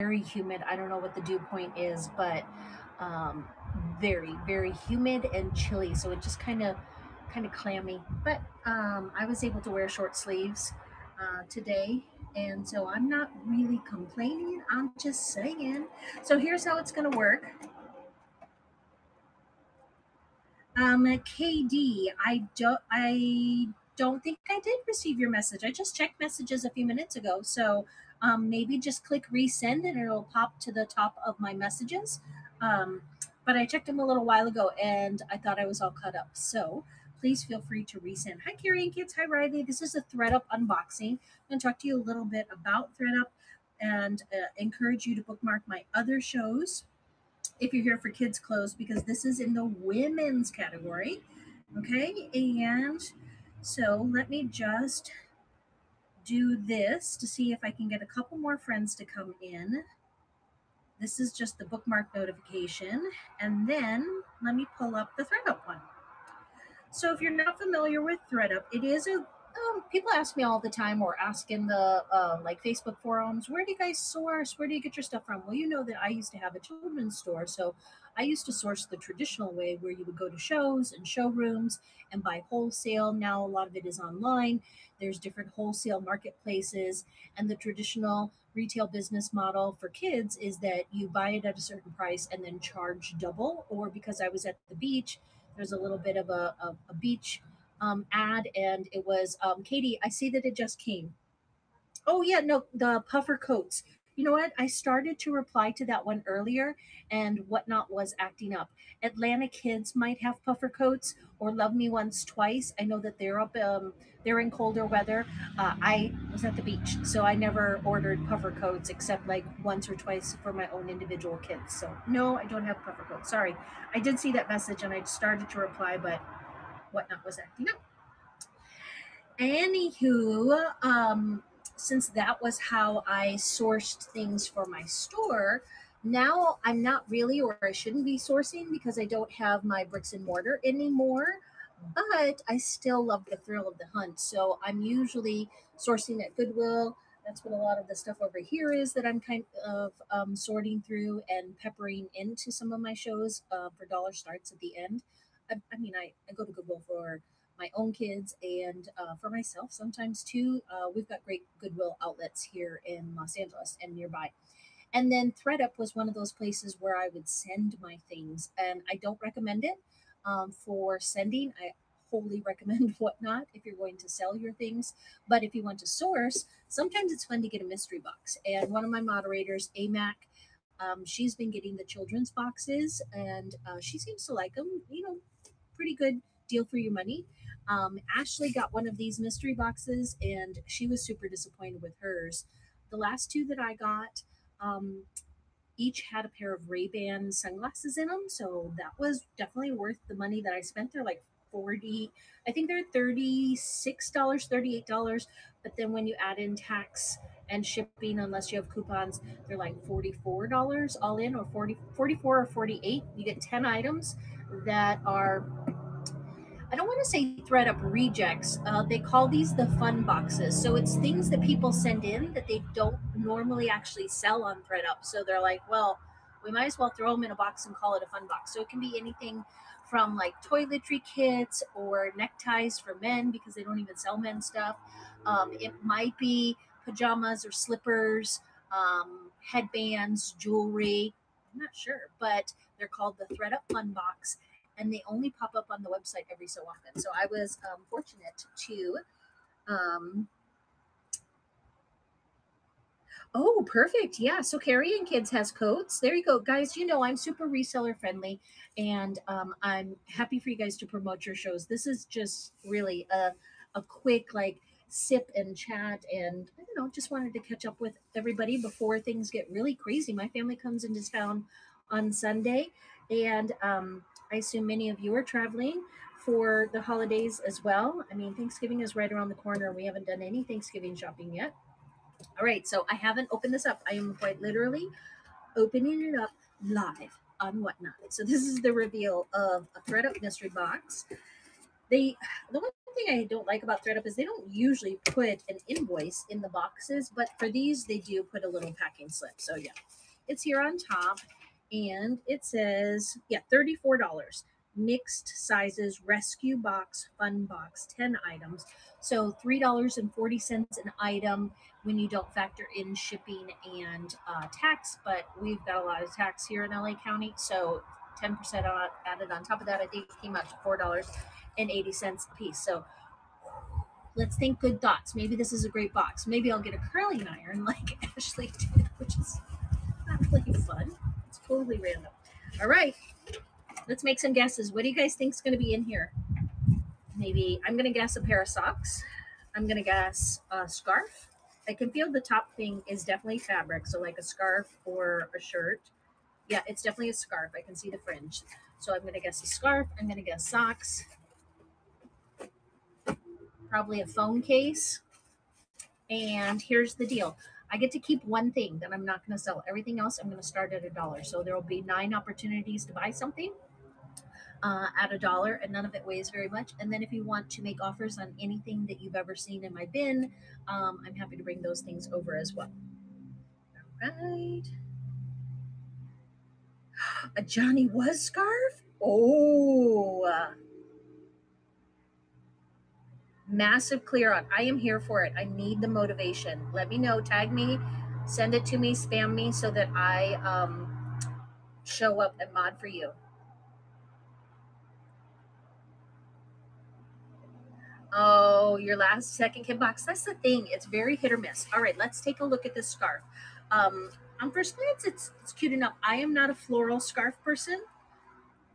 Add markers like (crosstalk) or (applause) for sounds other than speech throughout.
very humid. I don't know what the dew point is, but um, very, very humid and chilly. So it just kind of, kind of clammy. But um, I was able to wear short sleeves uh, today, and so I'm not really complaining. I'm just saying. So here's how it's going to work. Um, KD, I don't, I don't think I did receive your message. I just checked messages a few minutes ago. So um, maybe just click resend and it'll pop to the top of my messages. Um, but I checked them a little while ago and I thought I was all cut up. So please feel free to resend. Hi, Carrie and kids. Hi, Riley. This is a ThredUp unboxing. I'm going to talk to you a little bit about ThredUp and uh, encourage you to bookmark my other shows if you're here for kids clothes because this is in the women's category. Okay, and so let me just do this to see if I can get a couple more friends to come in. This is just the bookmark notification. And then let me pull up the ThredUp one. So if you're not familiar with ThredUp, it is a um, people ask me all the time or ask in the uh, like Facebook forums, where do you guys source? Where do you get your stuff from? Well, you know that I used to have a children's store. So I used to source the traditional way where you would go to shows and showrooms and buy wholesale. Now a lot of it is online. There's different wholesale marketplaces. And the traditional retail business model for kids is that you buy it at a certain price and then charge double. Or because I was at the beach, there's a little bit of a, a, a beach um, ad, and it was um, Katie. I see that it just came. Oh yeah, no, the puffer coats. You know what? I started to reply to that one earlier, and whatnot was acting up. Atlanta kids might have puffer coats or love me once twice. I know that they're up. Um, they're in colder weather. Uh, I was at the beach, so I never ordered puffer coats except like once or twice for my own individual kids. So no, I don't have puffer coats. Sorry. I did see that message and I started to reply, but whatnot was acting up. Anywho, um, since that was how I sourced things for my store, now I'm not really, or I shouldn't be sourcing because I don't have my bricks and mortar anymore. But I still love the thrill of the hunt. So I'm usually sourcing at Goodwill. That's what a lot of the stuff over here is that I'm kind of um, sorting through and peppering into some of my shows uh, for dollar starts at the end. I, I mean, I, I go to Goodwill for my own kids and uh, for myself sometimes too. Uh, we've got great Goodwill outlets here in Los Angeles and nearby. And then ThredUp was one of those places where I would send my things, and I don't recommend it um, for sending. I wholly (laughs) recommend Whatnot if you're going to sell your things. But if you want to source, sometimes it's fun to get a mystery box. And one of my moderators, AMAC, um, she's been getting the children's boxes, and uh, she seems to like them. You know, pretty good deal for your money. Um, Ashley got one of these mystery boxes and she was super disappointed with hers. The last two that I got, um, each had a pair of Ray-Ban sunglasses in them. So that was definitely worth the money that I spent. They're like 40, I think they're $36, $38. But then when you add in tax and shipping, unless you have coupons, they're like $44 all in or 40, 44 or 48. You get 10 items that are I don't want to say ThredUp rejects. Uh, they call these the fun boxes. So it's things that people send in that they don't normally actually sell on ThredUp. So they're like, well, we might as well throw them in a box and call it a fun box. So it can be anything from like toiletry kits or neckties for men because they don't even sell men stuff. Um, it might be pajamas or slippers, um, headbands, jewelry. I'm not sure, but they're called the ThredUp Fun Box and they only pop up on the website every so often. So I was um, fortunate to. Um, oh, perfect. Yeah. So Carrie and Kids has coats. There you go. Guys, you know I'm super reseller friendly and um, I'm happy for you guys to promote your shows. This is just really a, a quick, like, sip and chat and I don't know, just wanted to catch up with everybody before things get really crazy. My family comes into town on Sunday and um, I assume many of you are traveling for the holidays as well. I mean, Thanksgiving is right around the corner. We haven't done any Thanksgiving shopping yet. All right, so I haven't opened this up. I am quite literally opening it up live on Whatnot. So this is the reveal of a ThredUp mystery box. They, the one thing I don't like about ThredUp is they don't usually put an invoice in the boxes, but for these they do put a little packing slip. So yeah, it's here on top, and it says yeah, thirty four dollars. Mixed sizes rescue box fun box 10 items. So $3.40 an item when you don't factor in shipping and uh, tax but we've got a lot of tax here in la county. So 10% on, added on top of that i think came out to $4.80 a piece. So let's think good thoughts. Maybe this is a great box. Maybe i'll get a curling iron like (laughs) ashley did which is not really fun totally random all right let's make some guesses. What do you guys think is going to be in here? Maybe I'm going to guess a pair of socks. I'm going to guess a scarf. I can feel the top thing is definitely fabric, so like a scarf or a shirt. Yeah, it's definitely a scarf. I can see the fringe. So I'm going to guess a scarf. I'm going to guess socks. Probably a phone case. And here's the deal. I get to keep one thing that I'm not going to sell. Everything else I'm going to start at a dollar. So there will be nine opportunities to buy something uh, at a dollar and none of it weighs very much. And then if you want to make offers on anything that you've ever seen in my bin, um, I'm happy to bring those things over as well. All right. (gasps) A Johnny Was scarf? Oh. Massive clear on I am here for it. I need the motivation. Let me know. Tag me. Send it to me. Spam me so that I um, show up and mod for you. Oh, your last second kit box. That's the thing. It's very hit or miss. All right, let's take a look at this scarf. Um, on first glance, it's it's cute enough. I am not a floral scarf person,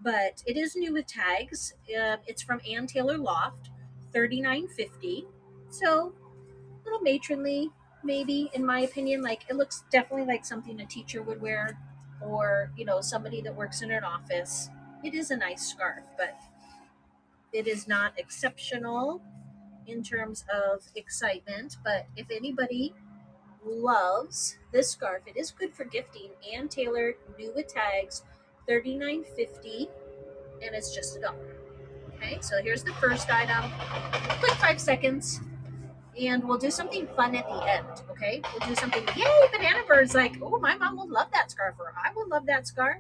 but it is new with tags. Uh, it's from Ann Taylor Loft, thirty nine fifty. So, a little matronly, maybe in my opinion. Like it looks definitely like something a teacher would wear, or you know somebody that works in an office. It is a nice scarf, but it is not exceptional in terms of excitement, but if anybody loves this scarf, it is good for gifting. Ann Taylor, new with tags, $39.50, and it's just a dollar. Okay, so here's the first item. Quick five seconds. And we'll do something fun at the end, okay? We'll do something, yay, Banana Bird's like, oh, my mom will love that scarf, or I will love that scarf.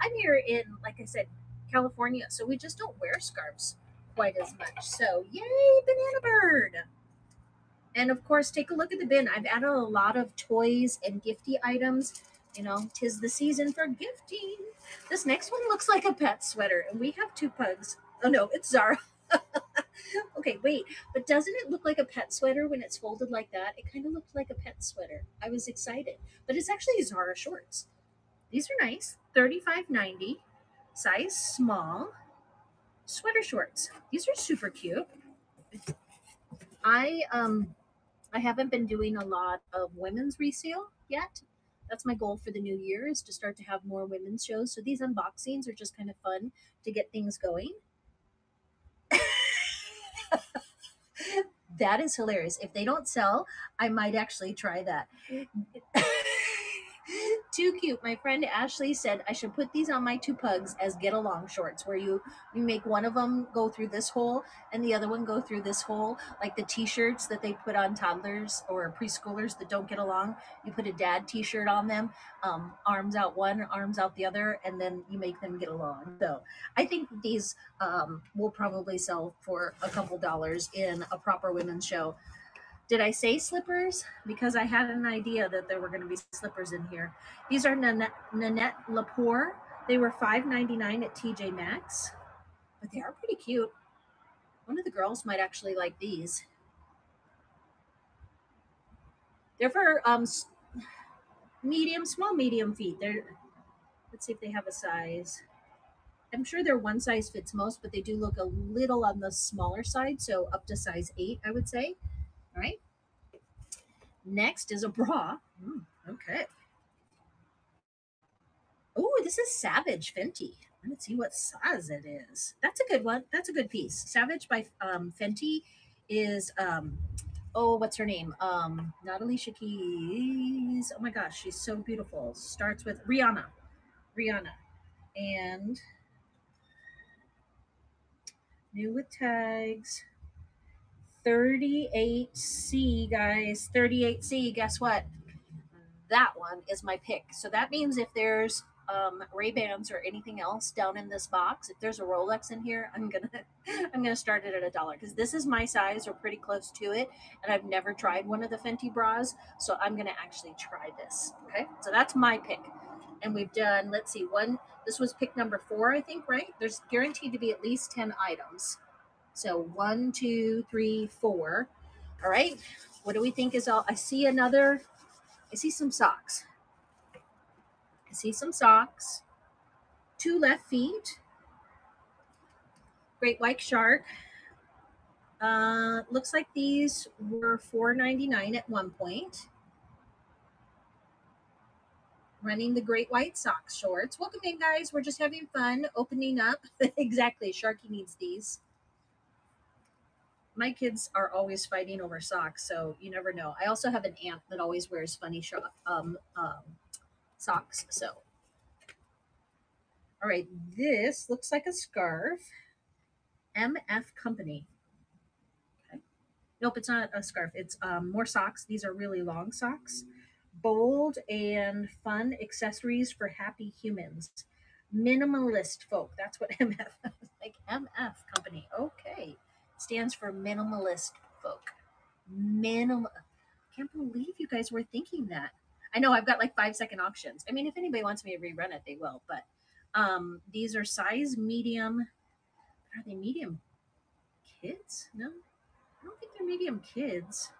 I'm here in, like I said, California, so we just don't wear scarves quite as much. So, yay, Banana Bird! And of course, take a look at the bin. I've added a lot of toys and gifty items. You know, tis the season for gifting. This next one looks like a pet sweater, and we have two pugs. Oh no, it's Zara. (laughs) okay, wait, but doesn't it look like a pet sweater when it's folded like that? It kind of looked like a pet sweater. I was excited, but it's actually Zara shorts. These are nice, thirty-five ninety, size small sweater shorts. These are super cute. I um I haven't been doing a lot of women's resale yet. That's my goal for the new year is to start to have more women's shows. So these unboxings are just kind of fun to get things going. That is hilarious. If they don't sell, I might actually try that. Too cute. My friend Ashley said I should put these on my two pugs as get along shorts, where you you make one of them go through this hole and the other one go through this hole, like the t-shirts that they put on toddlers or preschoolers that don't get along. You put a dad t-shirt on them, um, arms out one, arms out the other, and then you make them get along. So I think these um, will probably sell for a couple dollars in a proper women's show. Did I say slippers? Because I had an idea that there were going to be slippers in here. These are Nanette, Nanette Lepore. They were $5.99 at TJ Maxx, but they are pretty cute. One of the girls might actually like these. They're for um, medium, small, medium feet. They're, let's see if they have a size. I'm sure they're one size fits most, but they do look a little on the smaller side. So up to size eight, I would say. All right. Next is a bra. Mm, okay. Oh, this is Savage Fenty. Let's see what size it is. That's a good one. That's a good piece. Savage by um, Fenty is um, oh, what's her name? Um, not Alicia Keys. Oh my gosh, she's so beautiful. Starts with Rihanna. Rihanna. And new with tags. 38C, guys. 38C. Guess what? That one is my pick. So that means if there's um, Ray Bans or anything else down in this box, if there's a Rolex in here, I'm gonna (laughs) I'm gonna start it at a dollar because this is my size or pretty close to it, and I've never tried one of the Fenty bras, so I'm gonna actually try this. Okay, so that's my pick, and we've done. Let's see, one. This was pick number four, I think. Right? There's guaranteed to be at least ten items. So one, two, three, four. All right. What do we think is all? I see another. I see some socks. I see some socks. Two left feet. Great white shark. Uh, looks like these were $4.99 at one point. Running the great white socks shorts. Welcome in, guys. We're just having fun opening up. (laughs) exactly. Sharky needs these my kids are always fighting over socks, so you never know. I also have an aunt that always wears funny sh- um, um, socks. So, all right, this looks like a scarf. MF Company. Okay. Nope, it's not a scarf. It's um, more socks. These are really long socks. Bold and fun accessories for happy humans. Minimalist folk. That's what (laughs) MF like. MF Company. Okay stands for minimalist folk. Minimal. I can't believe you guys were thinking that. I know I've got like five second options. I mean, if anybody wants me to rerun it, they will. But um, these are size medium. Are they medium kids? No, I don't think they're medium kids.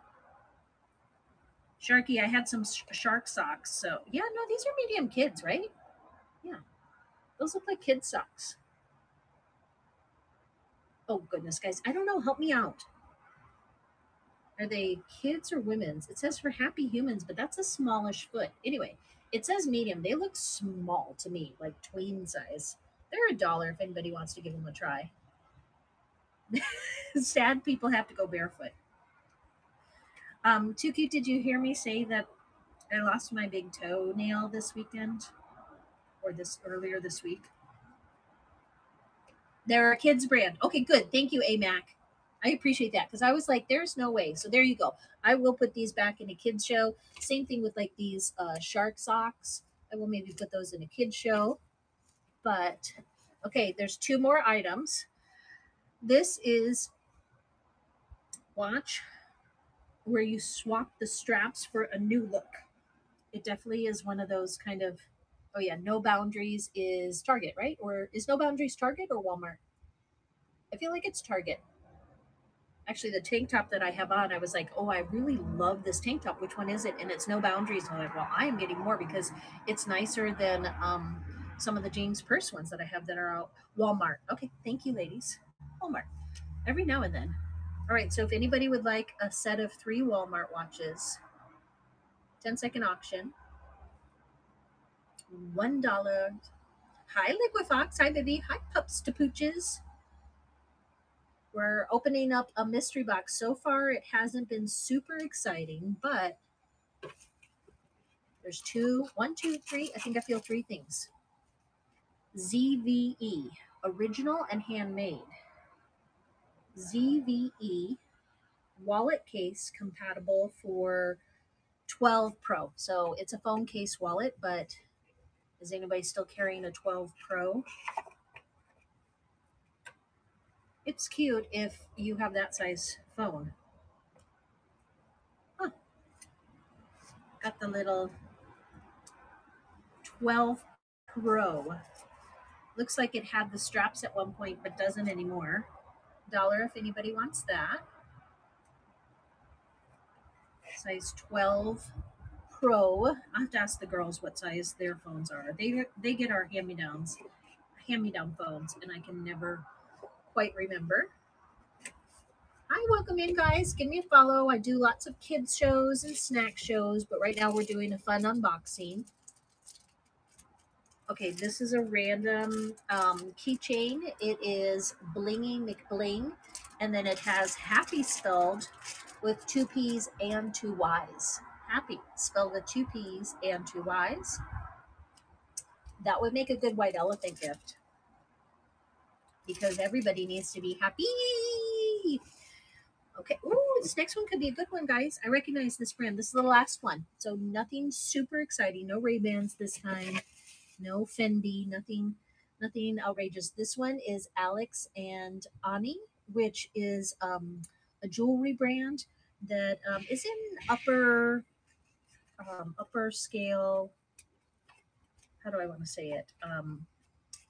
Sharky, I had some sh- shark socks. So yeah, no, these are medium kids, right? Yeah, those look like kid socks. Oh goodness, guys, I don't know. Help me out. Are they kids or women's? It says for happy humans, but that's a smallish foot. Anyway, it says medium. They look small to me, like tween size. They're a dollar if anybody wants to give them a try. (laughs) Sad people have to go barefoot. Um, too cute. Did you hear me say that I lost my big toenail this weekend, or this earlier this week? They're a kids brand. Okay, good. Thank you, AMAC. I appreciate that because I was like, there's no way. So there you go. I will put these back in a kids show. Same thing with like these uh, shark socks. I will maybe put those in a kids show. But okay, there's two more items. This is watch where you swap the straps for a new look. It definitely is one of those kind of oh yeah, no boundaries is Target, right? Or is no boundaries Target or Walmart? I feel like it's Target. Actually, the tank top that I have on, I was like, oh, I really love this tank top. Which one is it? And it's no boundaries. And I'm like, well, I am getting more because it's nicer than um, some of the James Perse ones that I have that are out. Walmart. Okay, thank you, ladies. Walmart. Every now and then. All right, so if anybody would like a set of three Walmart watches, 10 second auction, one dollar. Hi, Liquifox. Hi, baby. Hi, pups to pooches. We're opening up a mystery box. So far, it hasn't been super exciting, but there's two, one, two, three. I think I feel three things. ZVE, original and handmade. ZVE wallet case compatible for 12 Pro. So it's a phone case wallet, but is anybody still carrying a 12 Pro? It's cute if you have that size phone. Huh. Got the little 12 Pro. Looks like it had the straps at one point, but doesn't anymore. Dollar if anybody wants that. Size 12 Pro. I have to ask the girls what size their phones are. They they get our hand me downs, hand me down phones, and I can never quite remember. Hi, welcome in, guys. Give me a follow. I do lots of kids shows and snack shows, but right now we're doing a fun unboxing. Okay, this is a random um, keychain. It is Blingy McBling, and then it has happy spelled with two P's and two Y's happy. Spell with two P's and two Y's. That would make a good white elephant gift because everybody needs to be happy. Okay. Ooh, this next one could be a good one, guys. I recognize this brand. This is the last one. So nothing super exciting. No Ray-Bans this time. No Fendi. Nothing nothing outrageous. This one is Alex and Ani, which is um, a jewelry brand that um, is in upper um, upper scale. How do I want to say it? Um,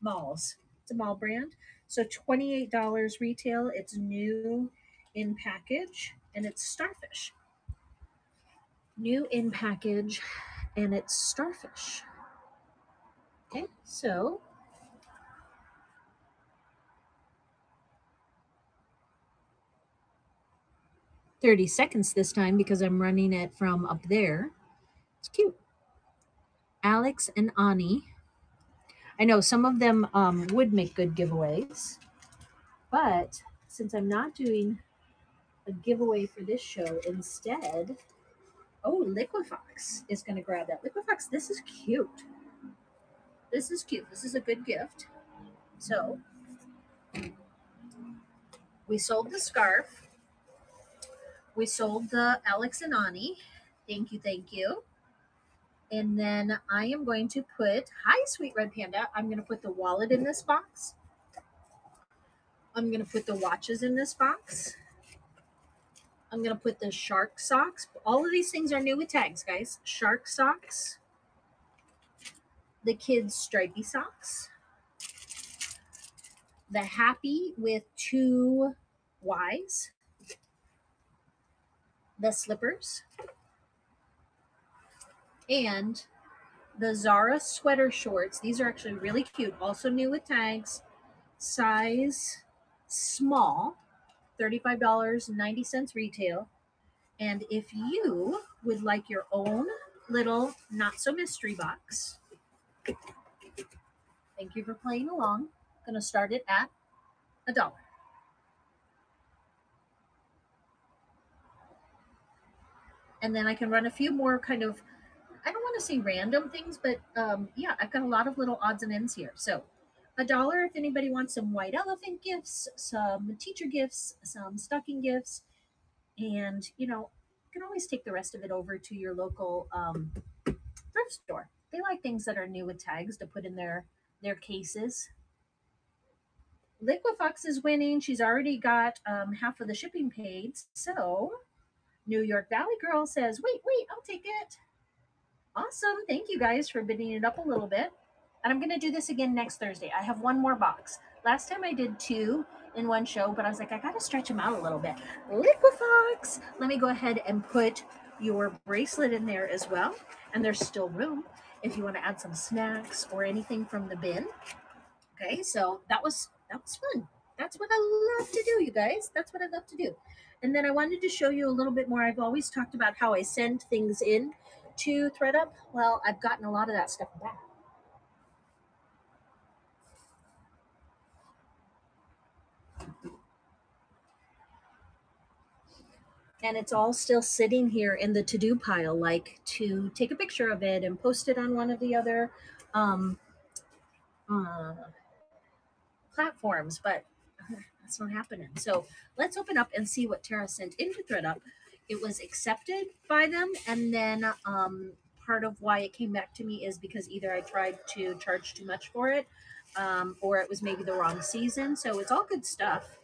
malls. It's a mall brand. So $28 retail. It's new in package and it's starfish. New in package and it's starfish. Okay, so Thirty seconds this time because I'm running it from up there. It's cute. Alex and Ani. I know some of them um, would make good giveaways, but since I'm not doing a giveaway for this show. Instead, oh, Liquifox is going to grab that. Liquifox, this is cute. This is cute. This is a good gift. So, we sold the scarf. We sold the Alex and Ani. Thank you, thank you. And then I am going to put, hi, Sweet Red Panda. I'm going to put the wallet in this box. I'm going to put the watches in this box. I'm going to put the shark socks. All of these things are new with tags, guys. Shark socks. The kids' stripy socks. The happy with two Y's. The slippers. And the Zara sweater shorts. These are actually really cute. Also new with tags. Size small $35.90 retail. And if you would like your own little not so mystery box, thank you for playing along. Going to start it at a dollar. And then I can run a few more kind of, want to say random things, but um, yeah, I've got a lot of little odds and ends here. So a dollar if anybody wants some white elephant gifts, some teacher gifts, some stocking gifts, and you know, you can always take the rest of it over to your local um, thrift store. They like things that are new with tags to put in their their cases. Liquifox is winning. She's already got um, half of the shipping paid. So, New York Valley Girl says, "Wait, wait, I'll take it." Awesome. Thank you guys for bidding it up a little bit. And I'm going to do this again next Thursday. I have one more box. Last time I did two in one show, but I was like, I got to stretch them out a little bit. Liquifox. Let me go ahead and put your bracelet in there as well. And there's still room if you want to add some snacks or anything from the bin. Okay, so that was that was fun. That's what I love to do, you guys. That's what I love to do. And then I wanted to show you a little bit more. I've always talked about how I send things in to ThredUp. Well, I've gotten a lot of that stuff back. and it's all still sitting here in the to do pile, like to take a picture of it and post it on one of the other um, uh, platforms, but that's not happening. So let's open up and see what Tara sent into ThredUp. It was accepted by them, and then um, part of why it came back to me is because either I tried to charge too much for it, um, or it was maybe the wrong season. So it's all good stuff.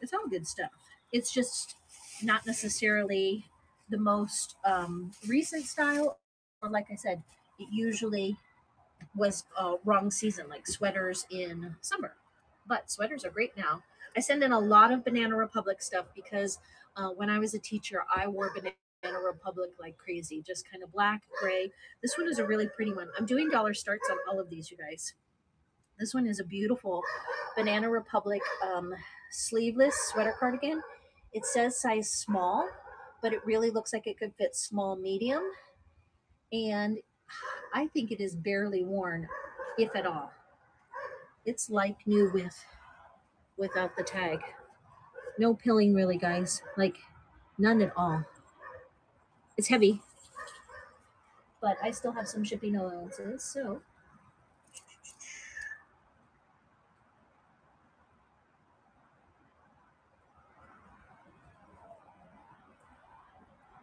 It's all good stuff. It's just not necessarily the most um, recent style, or like I said, it usually was a wrong season, like sweaters in summer. But sweaters are great now. I send in a lot of Banana Republic stuff because uh, when I was a teacher, I wore Banana Republic like crazy, just kind of black, gray. This one is a really pretty one. I'm doing dollar starts on all of these, you guys. This one is a beautiful Banana Republic um, sleeveless sweater cardigan. It says size small, but it really looks like it could fit small medium. And I think it is barely worn, if at all. It's like new with without the tag. No pilling really, guys. Like none at all. It's heavy. But I still have some shipping allowances, so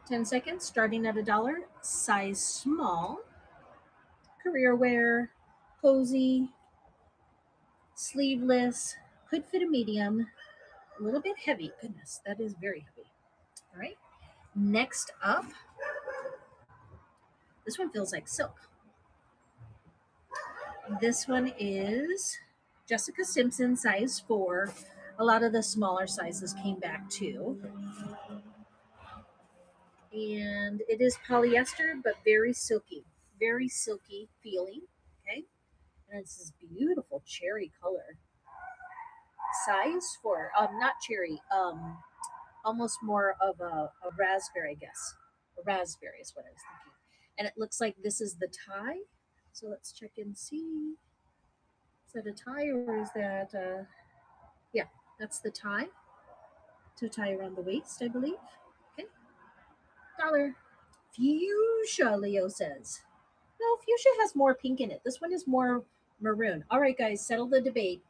10 seconds, starting at a dollar, size small, career wear, cozy, sleeveless, could fit a medium, a little bit heavy. Goodness, that is very heavy. All right. Next up, this one feels like silk. This one is Jessica Simpson, size four. A lot of the smaller sizes came back too. And it is polyester, but very silky, very silky feeling. Okay. And it's this beautiful cherry color. Size for um, not cherry, um, almost more of a, a raspberry, I guess. A raspberry is what I was thinking. And it looks like this is the tie. So let's check and see. Is that a tie or is that, uh, yeah, that's the tie. To tie around the waist, I believe. Okay. Dollar. Fuchsia, Leo says. No, fuchsia has more pink in it. This one is more maroon. All right, guys, settle the debate.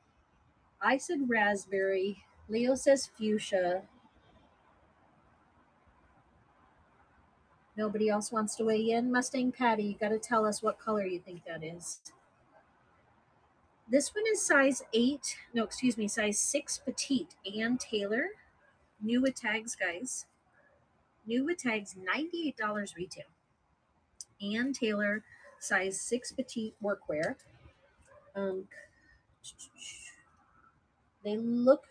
I said raspberry. Leo says fuchsia. Nobody else wants to weigh in. Mustang Patty, you got to tell us what color you think that is. This one is size 8, no, excuse me, size 6 petite. Ann Taylor, new with tags, guys. New with tags, $98 retail. Ann Taylor, size 6 petite workwear. Um, they look,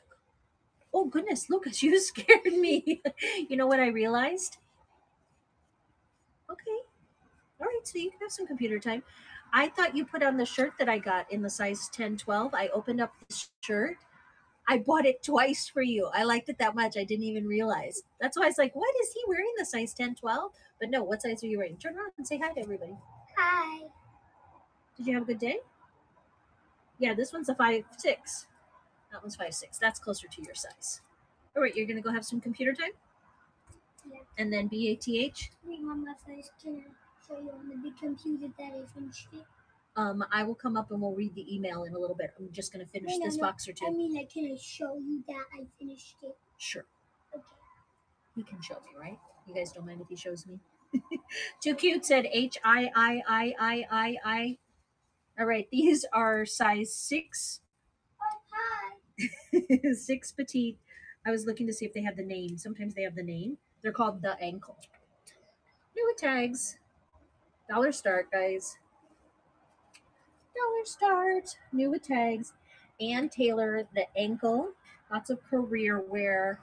oh goodness, Lucas, (laughs) you scared me. (laughs) you know what I realized? Okay. All right, so you can have some computer time. I thought you put on the shirt that I got in the size 10, 12. I opened up the shirt. I bought it twice for you. I liked it that much. I didn't even realize. That's why I was like, what is he wearing the size 10, 12? But no, what size are you wearing? Turn around and say hi to everybody. Hi. Did you have a good day? Yeah, this one's a five six. That one's five six. That's closer to your size. All right, you're gonna go have some computer time. Yeah. And then BATH. Remember first can I show you on the computer that I finished it? Um, I will come up and we'll read the email in a little bit. I'm just gonna finish No, this no. box or two. I mean, like, can I show you that I finished it? Sure. Okay. He can show me, right? You guys don't mind if he shows me? (laughs) Too cute said H I I I I I I. All right, these are size six. (laughs) six petite. I was looking to see if they have the name. Sometimes they have the name. They're called the ankle. New with tags. Dollar start, guys. Dollar start. New with tags. Ann Taylor, the ankle. Lots of career wear.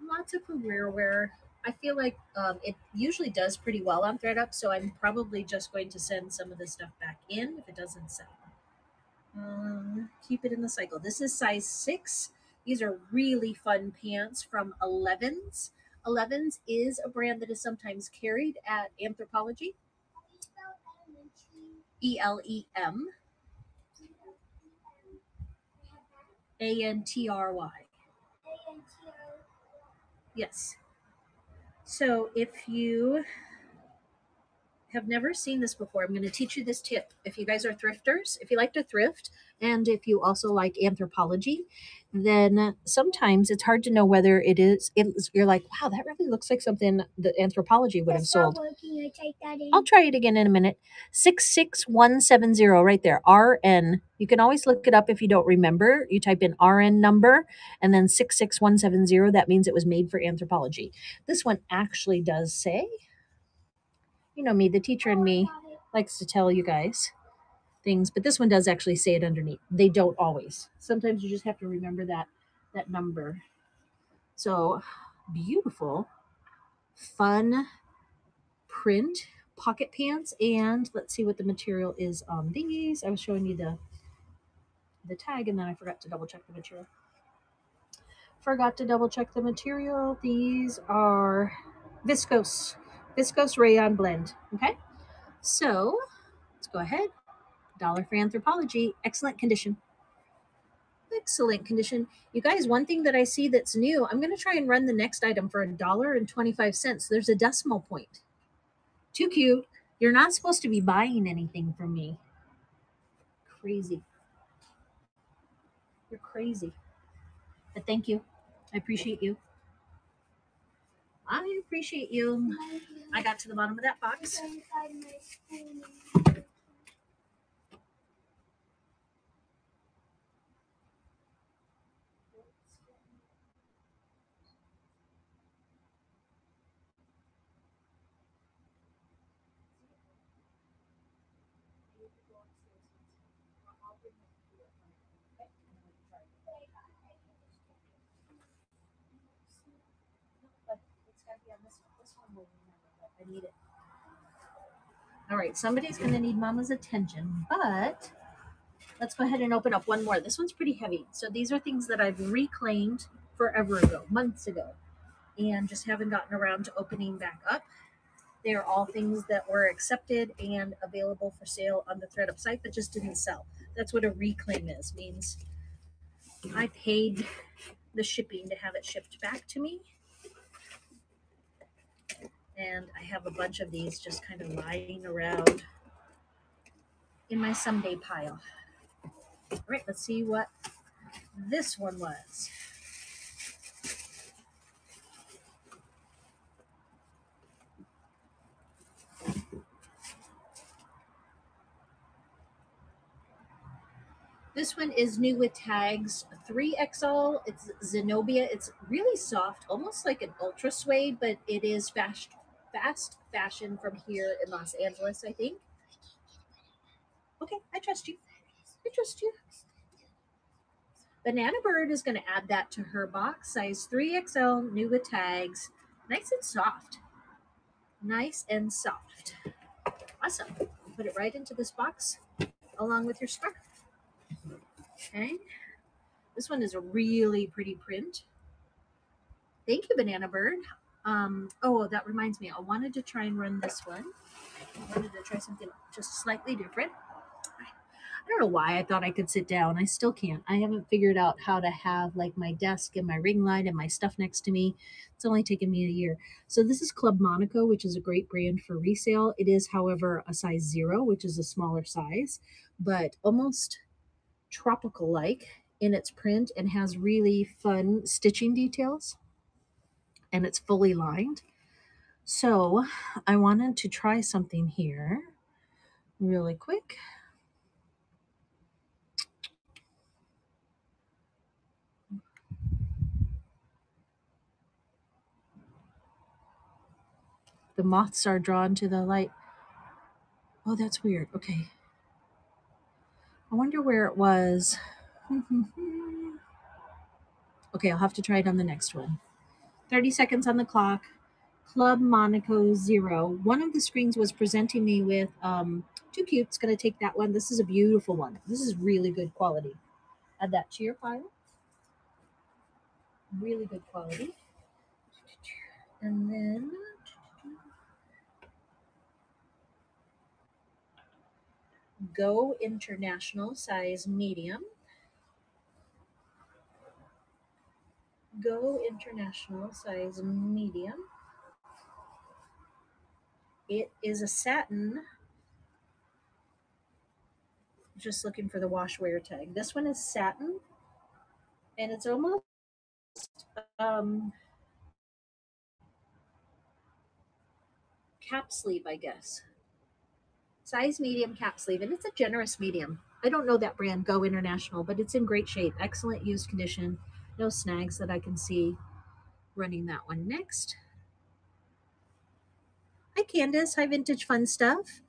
Lots of career wear. I feel like um, it usually does pretty well on ThredUp, so I'm probably just going to send some of this stuff back in if it doesn't sell. Um, keep it in the cycle. This is size six. These are really fun pants from Elevens. Elevens is a brand that is sometimes carried at Anthropologie? E L E M A N T R Y. Yes. So if you have never seen this before, I'm going to teach you this tip. If you guys are thrifters, if you like to thrift, and if you also like Anthropologie, then sometimes it's hard to know whether it is. It's, you're like, wow, that really looks like something that Anthropologie would have That's not sold. I typed that in. I'll try it again in a minute. 66170 right there. RN. You can always look it up if you don't remember. You type in RN number and then 66170. That means it was made for Anthropologie. This one actually does say, you know me, the teacher in me likes to tell you guys things, but this one does actually say it underneath. They don't always. Sometimes you just have to remember that that number. So beautiful, fun print pocket pants and let's see what the material is on these. I was showing you the the tag and then I forgot to double check the material. Forgot to double check the material. These are viscose viscose rayon blend. Okay. So let's go ahead. Dollar for Anthropologie. Excellent condition. Excellent condition. You guys, one thing that I see that's new, I'm going to try and run the next item for a dollar and 25 cents. There's a decimal point. Too cute. You're not supposed to be buying anything from me. Crazy. You're crazy. But thank you. I appreciate you. I appreciate you. I got to the bottom of that box. I need it. All right, somebody's going to need mama's attention, but let's go ahead and open up one more. This one's pretty heavy. So these are things that I've reclaimed forever ago, months ago, and just haven't gotten around to opening back up. They are all things that were accepted and available for sale on the ThredUp site, but just didn't sell. That's what a reclaim is. Means I paid the shipping to have it shipped back to me. And I have a bunch of these just kind of lying around in my someday pile. All right, let's see what this one was. This one is new with tags 3XL. It's Zenobia. It's really soft, almost like an ultra suede, but it is fast, fast fashion from here in Los Angeles, I think. Okay, I trust you. I trust you. Banana Bird is going to add that to her box. Size 3XL, new with tags. Nice and soft. Nice and soft. Awesome. Put it right into this box along with your scarf. Okay. This one is a really pretty print. Thank you, Banana Bird. Um, oh, that reminds me. I wanted to try and run this one. I wanted to try something just slightly different. I don't know why I thought I could sit down. I still can't. I haven't figured out how to have like my desk and my ring light and my stuff next to me. It's only taken me a year. So this is Club Monaco, which is a great brand for resale. It is, however, a size zero, which is a smaller size, but almost tropical like in its print and has really fun stitching details. And it's fully lined. So I wanted to try something here really quick. The moths are drawn to the light. Oh, that's weird. Okay. I wonder where it was. (laughs) okay, I'll have to try it on the next one. 30 seconds on the clock. Club Monaco Zero. One of the screens was presenting me with um, too going to take that one. This is a beautiful one. This is really good quality. Add that to your pile. Really good quality. And then Go International size medium. Go International size medium. It is a satin. Just looking for the wash wear tag. This one is satin and it's almost um, cap sleeve, I guess size medium cap sleeve, and it's a generous medium. I don't know that brand, Go International, but it's in great shape. Excellent used condition. No snags that I can see. Running that one next. Hi, Candace. Hi, Vintage Fun Stuff.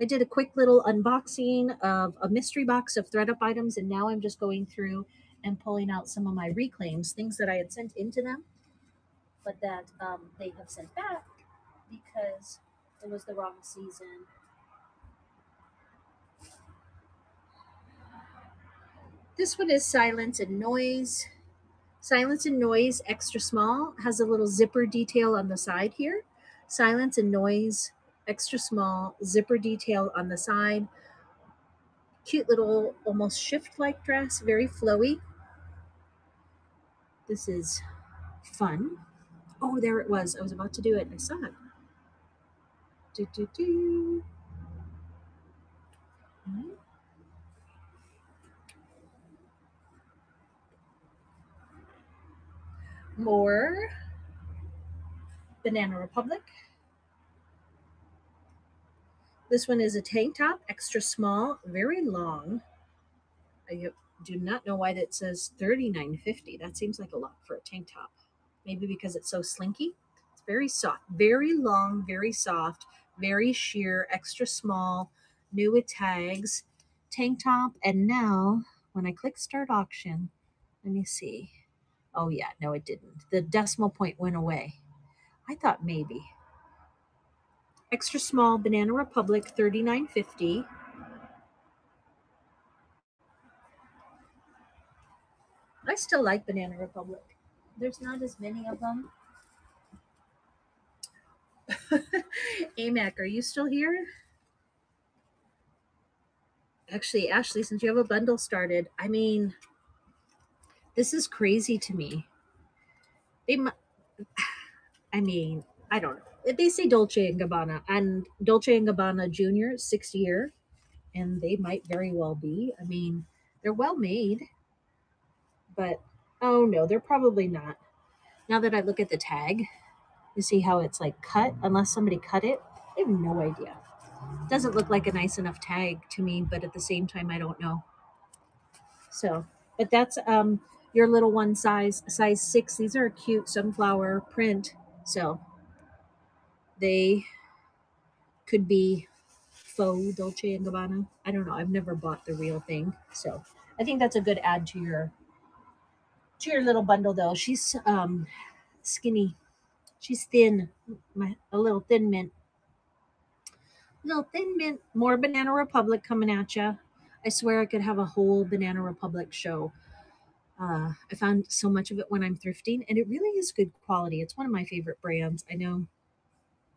I did a quick little unboxing of a mystery box of ThredUp items, and now I'm just going through and pulling out some of my reclaims, things that I had sent into them, but that um, they have sent back because it was the wrong season This one is Silence and Noise. Silence and Noise extra small has a little zipper detail on the side here. Silence and Noise extra small zipper detail on the side. Cute little almost shift like dress, very flowy. This is fun. Oh, there it was. I was about to do it. I saw it. Do, do, do. More Banana Republic. This one is a tank top, extra small, very long. I do not know why that says $39.50. That seems like a lot for a tank top. Maybe because it's so slinky. It's very soft, very long, very soft, very sheer, extra small, new with tags, tank top. And now when I click start auction, let me see. Oh, yeah, no, it didn't. The decimal point went away. I thought maybe. Extra small Banana Republic, thirty-nine fifty. I still like Banana Republic. There's not as many of them. (laughs) AMAC, are you still here? Actually, Ashley, since you have a bundle started, I mean, this is crazy to me. They, (sighs) I mean, I don't know. They say Dolce and Gabbana, and Dolce and Gabbana Junior, sixth year, and they might very well be. I mean, they're well made, but oh no, they're probably not. Now that I look at the tag, you see how it's like cut, unless somebody cut it. I have no idea. Doesn't look like a nice enough tag to me, but at the same time, I don't know. So, but that's um your little one size, size six. These are a cute sunflower print. So they could be faux Dolce and Gabbana. I don't know. I've never bought the real thing. So I think that's a good add to your to your little bundle though. She's um skinny. She's thin. My a little thin mint. Little thin mint. More Banana Republic coming at you. I swear I could have a whole Banana Republic show. Uh, I found so much of it when I'm thrifting, and it really is good quality. It's one of my favorite brands. I know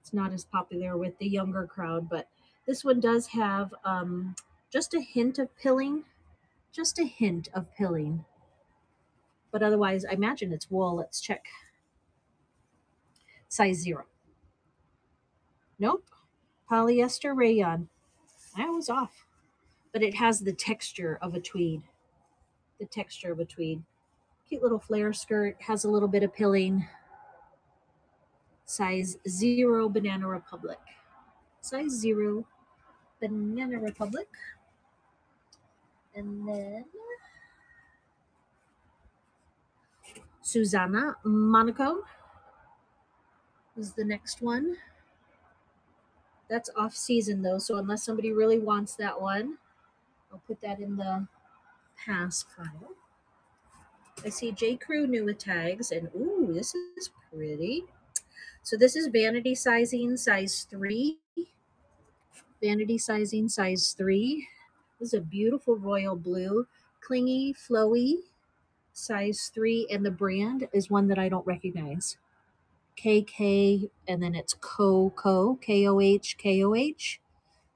it's not as popular with the younger crowd, but this one does have um, just a hint of pilling, just a hint of pilling. But otherwise, I imagine it's wool. Let's check. Size zero. Nope. Polyester rayon. I was off. But it has the texture of a tweed the texture tweed. Cute little flare skirt, has a little bit of pilling. Size zero Banana Republic. Size zero Banana Republic. And then Susanna Monaco is the next one. That's off season though, so unless somebody really wants that one, I'll put that in the pass pile. I see J. Crew new with tags, and ooh, this is pretty. So this is vanity sizing, size three. Vanity sizing, size three. This is a beautiful royal blue, clingy, flowy, size three, and the brand is one that I don't recognize. KK, and then it's Co Co K O H K O H,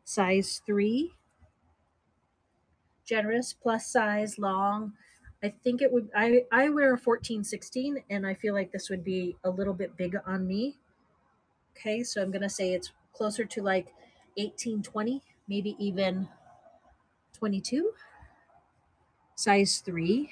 size three generous, plus size, long. I think it would, I, I wear a 14, 16, and I feel like this would be a little bit big on me. Okay, so I'm to say it's closer to like 18, 20, maybe even 22. Size 3.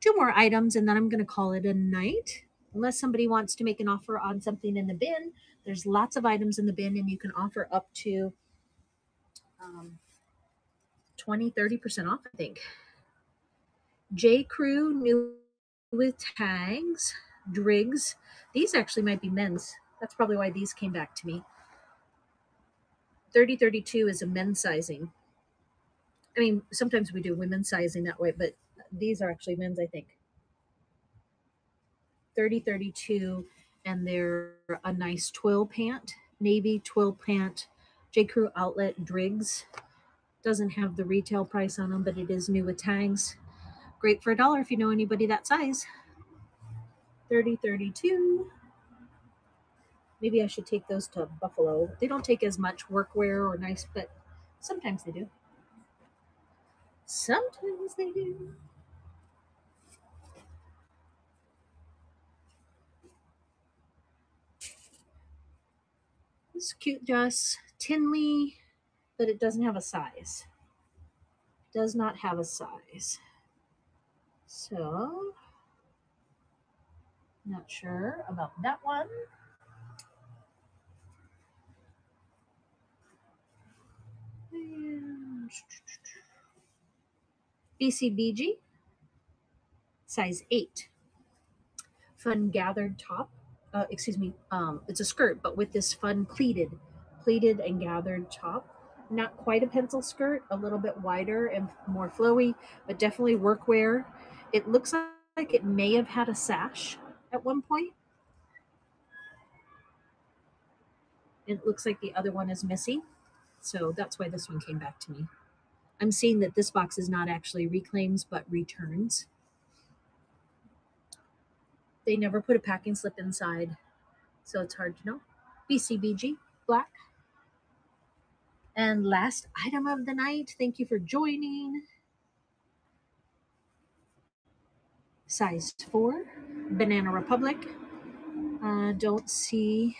Two more items, and then I'm to call it a night. Unless somebody wants to make an offer on something in the bin, there's lots of items in the bin, and you can offer up to um, 20, 30% off, I think. J. Crew new with tags, Driggs. These actually might be men's. That's probably why these came back to me. 3032 is a men's sizing. I mean, sometimes we do women's sizing that way, but these are actually men's, I think. 3032 and they're a nice twill pant, navy twill pant, J. Crew outlet Driggs. Doesn't have the retail price on them, but it is new with tags. Great for a dollar if you know anybody that size. 3032. Maybe I should take those to Buffalo. They don't take as much workwear or nice, but sometimes they do. Sometimes they do. Cute dress, Tinley, but it doesn't have a size. Does not have a size. So, not sure about that one. And BCBG, size 8. Fun gathered top. Uh, excuse me, um, it's a skirt, but with this fun pleated, pleated and gathered top. Not quite a pencil skirt, a little bit wider and more flowy, but definitely workwear. It looks like it may have had a sash at one point. It looks like the other one is missing. So that's why this one came back to me. I'm seeing that this box is not actually reclaims, but returns. They never put a packing slip inside, so it's hard to know. BCBG, black. And last item of the night, thank you for joining. Size 4, Banana Republic. Uh, don't see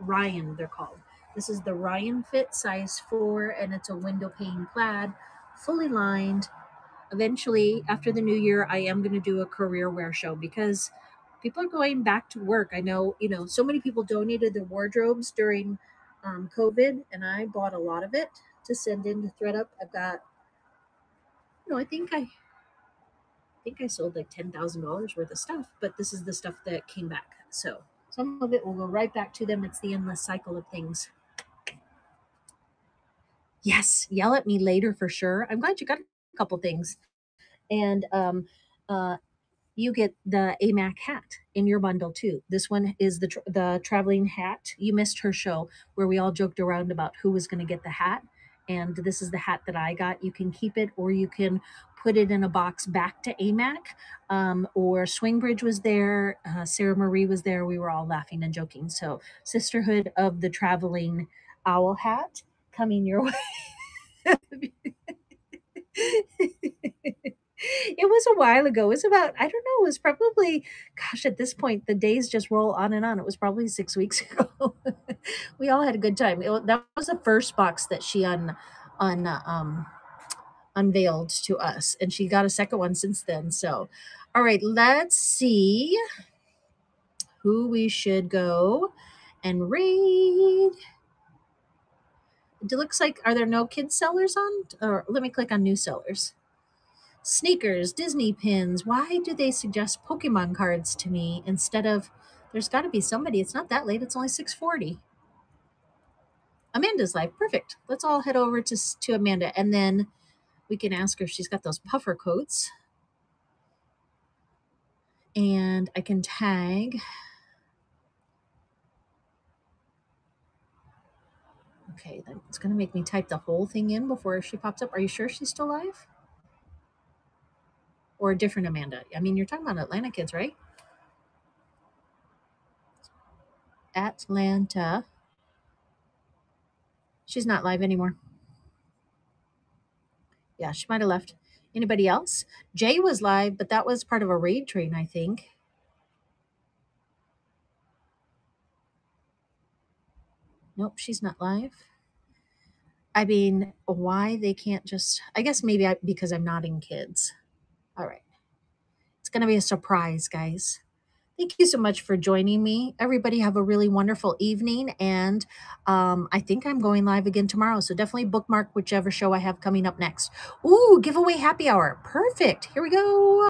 Ryan, they're called. This is the Ryan Fit size 4, and it's a window pane plaid, fully lined. Eventually, after the new year, I am going to do a career wear show because people are going back to work. I know, you know, so many people donated their wardrobes during um, COVID, and I bought a lot of it to send in to ThredUp. I've got, you know, I think I, I think I sold like ten thousand dollars worth of stuff, but this is the stuff that came back. So some of it will go right back to them. It's the endless cycle of things. Yes, yell at me later for sure. I'm glad you got a couple things. And um, uh, you get the AMAC hat in your bundle too. This one is the, tr- the traveling hat. You missed her show where we all joked around about who was going to get the hat. And this is the hat that I got. You can keep it or you can put it in a box back to AMAC. Um, or Swingbridge was there. Uh, Sarah Marie was there. We were all laughing and joking. So, Sisterhood of the Traveling Owl Hat coming your (laughs) way. (laughs) it was a while ago. It was about, I don't know, it was probably, gosh, at this point, the days just roll on and on. It was probably six weeks (laughs) ago. we all had a good time. It, that was the first box that she un, un, um, unveiled to us. And she got a second one since then. So, all right, let's see who we should go and read. It looks like, are there no kids sellers on? Or let me click on new sellers. Sneakers, Disney pins. Why do they suggest Pokemon cards to me instead of? There's got to be somebody. It's not that late. It's only six forty. Amanda's live. Perfect. Let's all head over to to Amanda, and then we can ask her if she's got those puffer coats. And I can tag. Okay, then it's going to make me type the whole thing in before she pops up. Are you sure she's still live? Or a different Amanda? I mean, you're talking about Atlanta kids, right? Atlanta. She's not live anymore. Yeah, she might have left. Anybody else? Jay was live, but that was part of a raid train, I think. Nope, she's not live. I mean, why they can't just, I guess maybe I, because I'm nodding kids. All right. It's going to be a surprise, guys. Thank you so much for joining me. Everybody have a really wonderful evening. And um, I think I'm going live again tomorrow. So definitely bookmark whichever show I have coming up next. Ooh, giveaway happy hour. Perfect. Here we go.